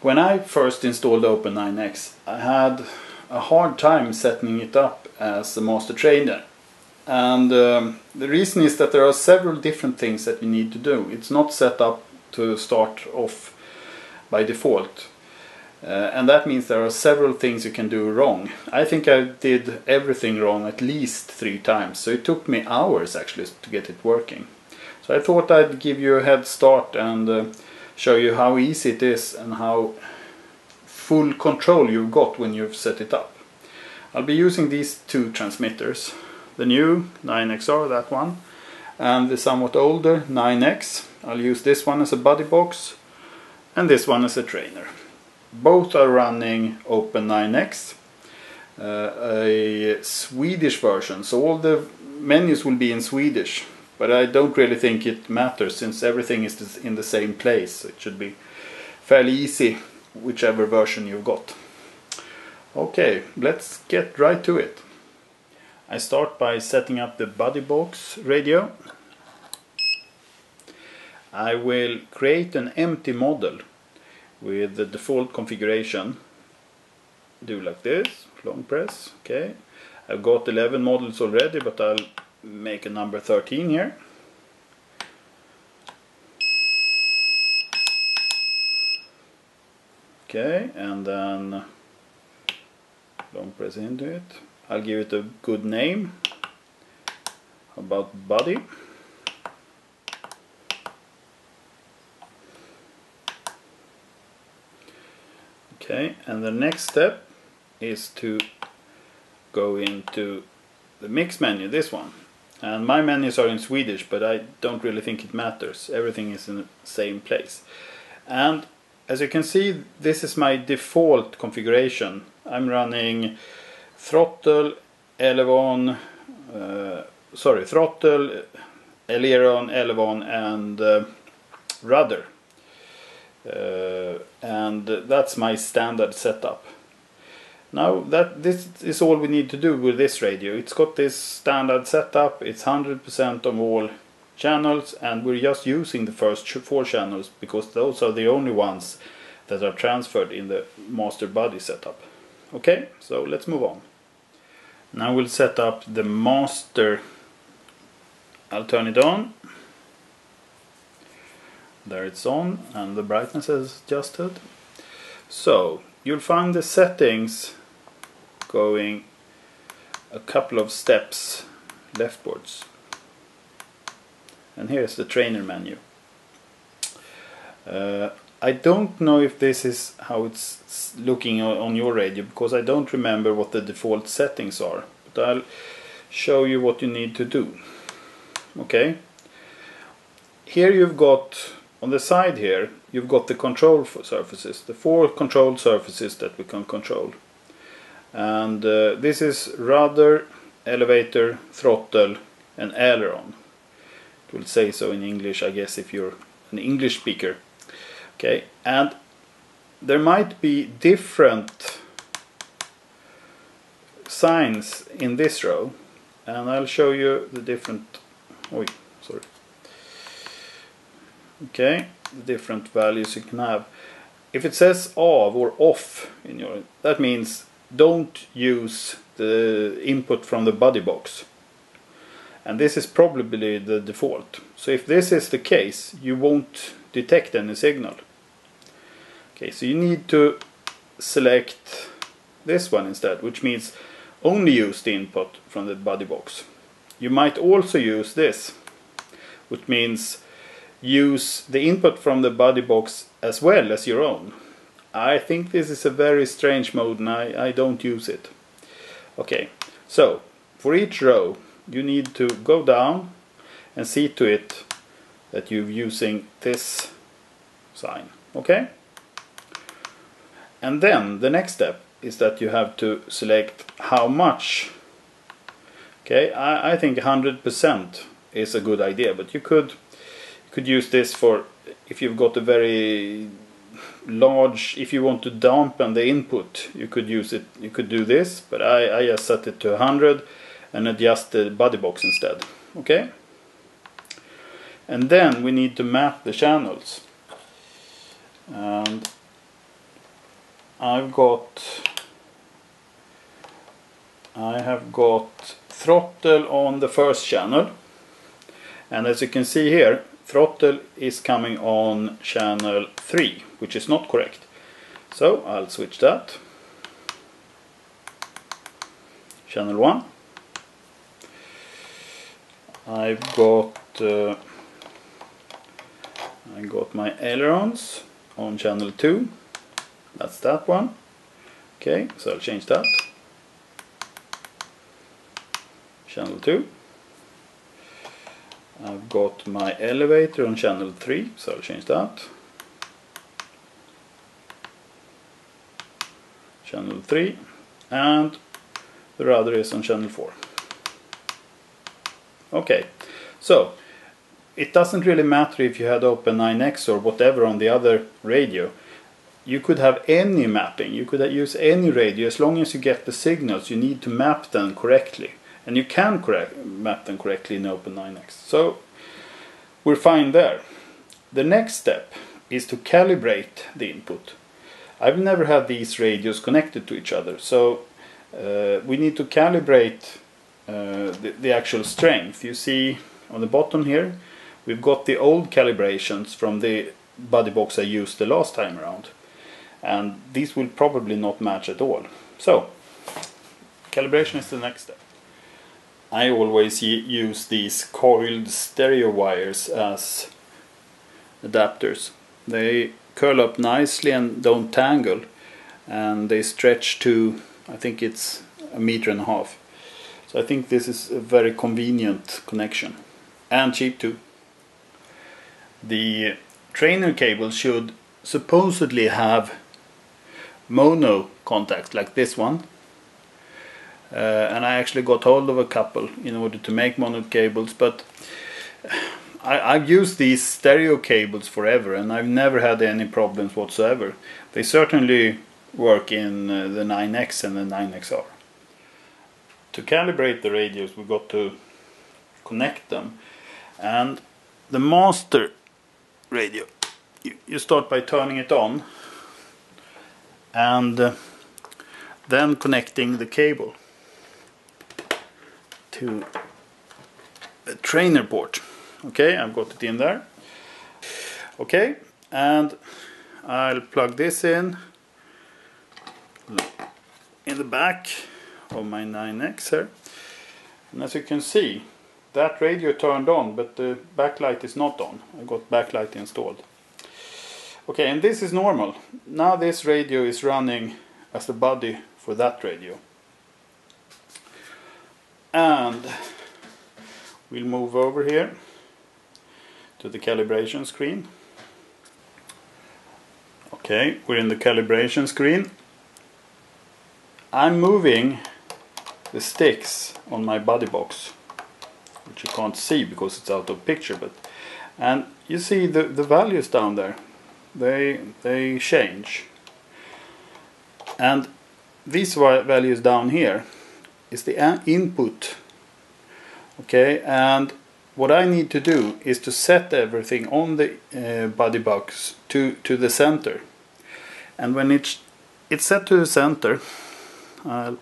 When I first installed Open9X, I had a hard time setting it up as a master trainer. And um, the reason is that there are several different things that you need to do. It's not set up to start off by default. Uh, and that means there are several things you can do wrong. I think I did everything wrong at least three times, so it took me hours actually to get it working. So I thought I'd give you a head start and uh, show you how easy it is and how full control you've got when you've set it up. I'll be using these two transmitters. The new 9XR, that one, and the somewhat older 9X. I'll use this one as a buddy box and this one as a trainer. Both are running Open9X, uh, a Swedish version, so all the menus will be in Swedish but I don't really think it matters since everything is in the same place. It should be fairly easy whichever version you've got. Okay, let's get right to it. I start by setting up the buddy box radio. I will create an empty model with the default configuration. Do like this, long press, okay. I've got 11 models already but I'll make a number 13 here. Okay, and then don't press into it. I'll give it a good name. about buddy? Okay, and the next step is to go into the mix menu, this one. And my menus are in Swedish, but I don't really think it matters. Everything is in the same place. And as you can see, this is my default configuration. I'm running throttle, elevon, uh, sorry, throttle, aileron, elevon, and uh, rudder. Uh, and that's my standard setup. Now that this is all we need to do with this radio. It's got this standard setup, it's 100% of all channels and we're just using the first four channels because those are the only ones that are transferred in the master buddy setup. Okay, so let's move on. Now we'll set up the master. I'll turn it on. There it's on and the brightness is adjusted. So you'll find the settings going a couple of steps leftwards. And here's the trainer menu. Uh, I don't know if this is how it's looking on your radio because I don't remember what the default settings are. But I'll show you what you need to do. Okay. Here you've got on the side here you've got the control surfaces, the four control surfaces that we can control and uh, this is rudder, elevator, throttle and aileron. It will say so in English I guess if you're an English speaker. Okay, and there might be different signs in this row and I'll show you the different oh sorry okay the different values you can have if it says of or off in your that means don't use the input from the buddy box. And this is probably the default. So if this is the case, you won't detect any signal. Okay, so you need to select this one instead, which means only use the input from the buddy box. You might also use this, which means use the input from the buddy box as well as your own. I think this is a very strange mode and I, I don't use it. Okay, so for each row you need to go down and see to it that you're using this sign. Okay? And then the next step is that you have to select how much. Okay, I, I think 100% is a good idea, but you could you could use this for if you've got a very large if you want to dampen the input you could use it you could do this but I, I just set it to 100 and adjust the buddy box instead okay? And then we need to map the channels. And I've got I have got throttle on the first channel. And as you can see here throttle is coming on channel 3 which is not correct. So I'll switch that. Channel 1 I've got uh, I got my ailerons on channel 2 that's that one. Okay so I'll change that. Channel 2 I've got my elevator on channel 3 so I'll change that. Channel 3 and the rudder is on channel 4 okay so it doesn't really matter if you had open 9x or whatever on the other radio. You could have any mapping. You could use any radio. As long as you get the signals you need to map them correctly and you can correct, map them correctly in Open 9x. So we're fine there. The next step is to calibrate the input. I've never had these radios connected to each other, so uh, we need to calibrate uh, the, the actual strength. You see on the bottom here, we've got the old calibrations from the buddy box I used the last time around. And these will probably not match at all. So, calibration is the next step. I always use these coiled stereo wires as adapters. They curl up nicely and don't tangle and they stretch to I think it's a meter and a half. So I think this is a very convenient connection and cheap too. The trainer cable should supposedly have mono contacts like this one and I actually got hold of a couple in order to make mono cables but I, have used these stereo cables forever and I've never had any problems whatsoever. They certainly work in uh, the 9X and the 9XR. To calibrate the radios we got to connect them and the master radio you, you start by turning it on and uh, then connecting the cable to the trainer port. Okay, I've got it in there. Okay, and I'll plug this in in the back of my 9X here. And as you can see, that radio turned on, but the backlight is not on. I got backlight installed. Okay, and this is normal. Now this radio is running as the buddy for that radio and we'll move over here to the calibration screen. Okay we're in the calibration screen. I'm moving the sticks on my buddy box which you can't see because it's out of picture but and you see the, the values down there. They they change. And these values down here is the input. Okay and what I need to do is to set everything on the uh, buddy box to to the center. And when it's it's set to the center I'll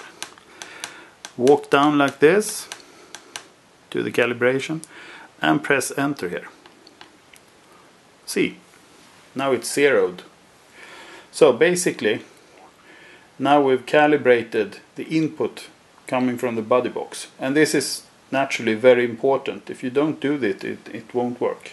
walk down like this to the calibration and press enter here. See now it's zeroed. So basically now we've calibrated the input coming from the buddy box. And this is naturally very important. If you don't do this, it, it won't work.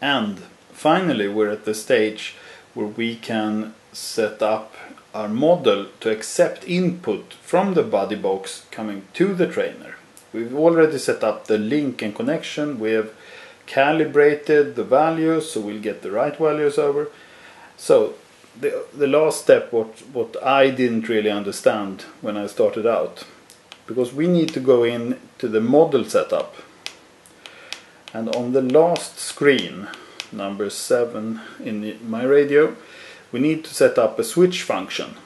And finally, we're at the stage where we can set up our model to accept input from the buddy box coming to the trainer. We've already set up the link and connection. We have calibrated the values so we'll get the right values over. So the the last step what what I didn't really understand when I started out because we need to go in to the model setup. And on the last screen number 7 in my radio we need to set up a switch function.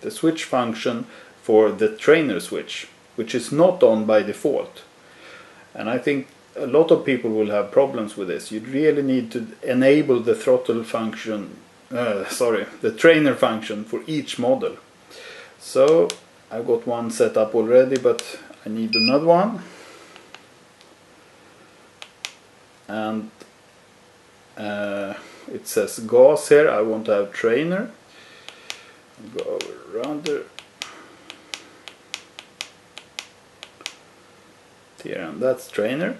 The switch function for the trainer switch which is not on by default. And I think a lot of people will have problems with this. You really need to enable the throttle function uh, sorry, the trainer function for each model. So I've got one set up already, but I need another one. And uh, it says gas here, I want to have trainer. Go around there. Here and that's trainer.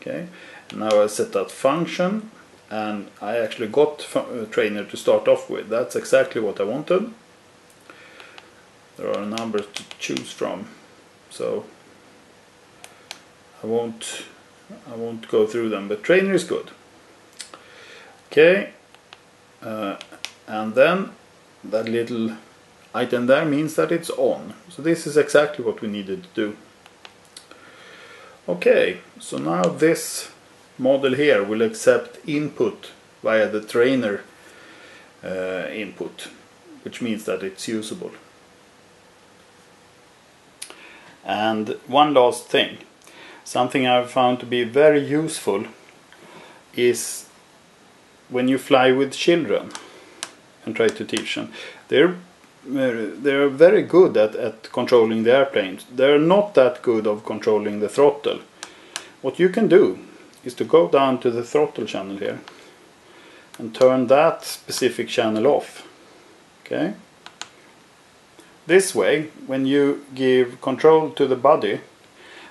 Okay, now I set that function and I actually got uh, trainer to start off with. That's exactly what I wanted. There are numbers to choose from, so I won't I won't go through them. But trainer is good. Okay, uh, and then that little item there means that it's on. So this is exactly what we needed to do. Okay, so now this model here will accept input via the trainer uh, input, which means that it's usable. And one last thing, something I've found to be very useful is when you fly with children and try to teach them. They're they're very good at, at controlling the airplanes. They're not that good of controlling the throttle. What you can do is to go down to the throttle channel here and turn that specific channel off. Okay. This way, when you give control to the buddy,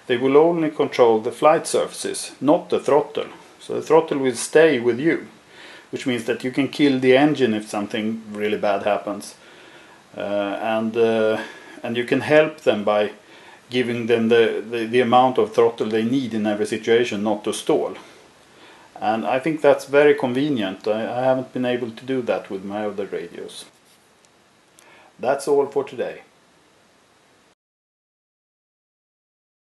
they will only control the flight surfaces, not the throttle. So the throttle will stay with you, which means that you can kill the engine if something really bad happens. Uh, and, uh, and you can help them by giving them the, the, the amount of throttle they need in every situation not to stall. And I think that's very convenient. I, I haven't been able to do that with my other radios. That's all for today.